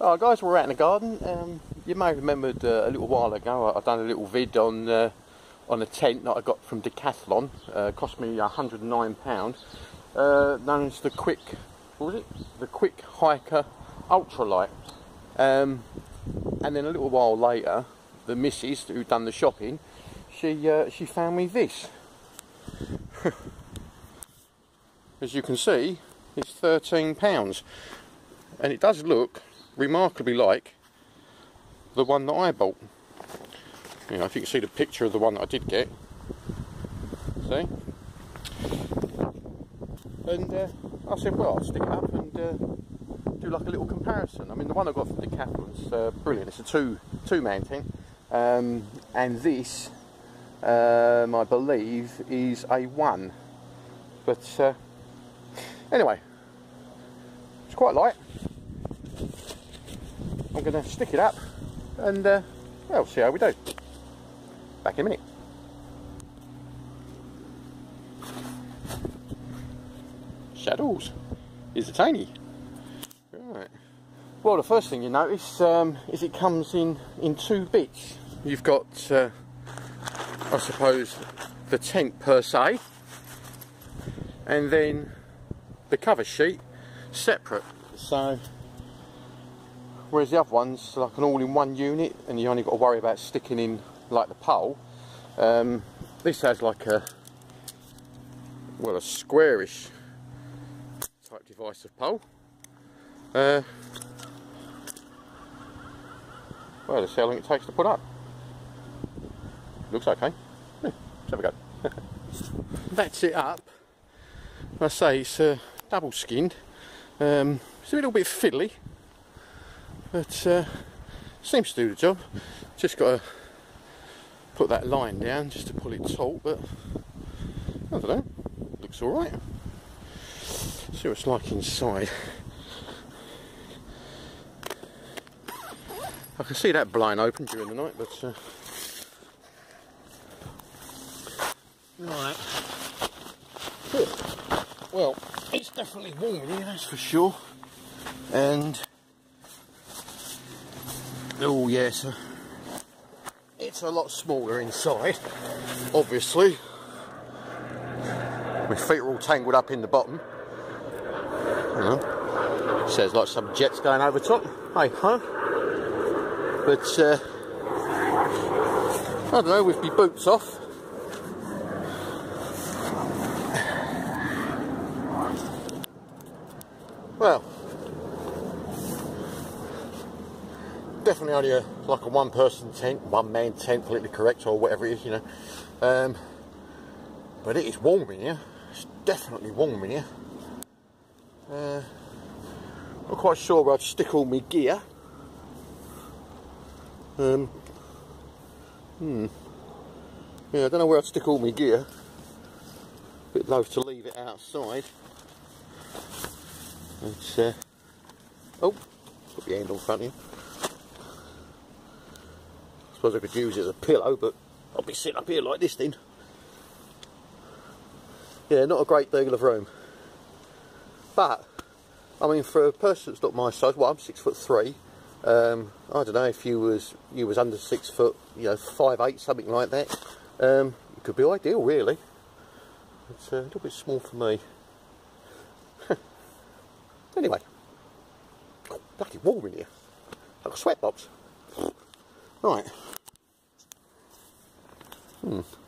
Alright guys, we're out in the garden. Um, you may have remembered uh, a little while ago I, I done a little vid on uh, on a tent that I got from Decathlon. Uh, cost me £109. Uh, known as the Quick, what was it? The Quick Hiker Ultralight. Um, and then a little while later, the missus who'd done the shopping, she uh, she found me this. As you can see, it's £13 and it does look remarkably like the one that I bought. You know, if you can see the picture of the one that I did get. See? And uh, I said, well, I'll stick it up and uh, do like a little comparison. I mean, the one I got from Decathlon's uh, brilliant. It's a two two man um, and this, um, I believe, is a one. But uh, anyway, it's quite light. I'm going to stick it up and uh, well, see how we do. Back in a minute. Shadows is a tiny. Right. Well, the first thing you notice um, is it comes in in two bits. You've got, uh, I suppose, the tent per se, and then the cover sheet separate. So whereas the other one's like an all-in-one unit and you only got to worry about sticking in like the pole. Um, this has like a well a squarish type device of pole. Uh, well let's see how long it takes to put up. Looks okay. Let's have a go. That's it up. I say it's uh, double skinned um, it's a little bit fiddly but uh, seems to do the job. Just got to put that line down just to pull it taut but I don't know looks alright see what it's like inside. I can see that blind open during the night but uh, right. Well it's definitely warm here that's for sure. And Oh yes, it's a lot smaller inside, obviously. My feet are all tangled up in the bottom. Says like some jets going over top. Hey, huh? But uh, I don't know, with my boots off. Well, definitely only a, like a one person tent, one man tent, politically correct or whatever it is, you know. Um, but it is warm in here. It's definitely warm in here. Uh, not quite sure where I'd stick all my gear. Um, hmm. Yeah, I don't know where I'd stick all my gear. Bit loath to leave it outside. It's, uh, oh, put the hand on front of suppose I could use it as a pillow, but I'll be sitting up here like this then. Yeah, not a great deal of room. But, I mean, for a person that's not my size, well, I'm six foot three. Um, I don't know if you was you was under six foot, you know, five eight, something like that. Um, it could be ideal, really. It's a little bit small for me. anyway, oh, bloody warm in here, like a sweatbox. Right. Hmm.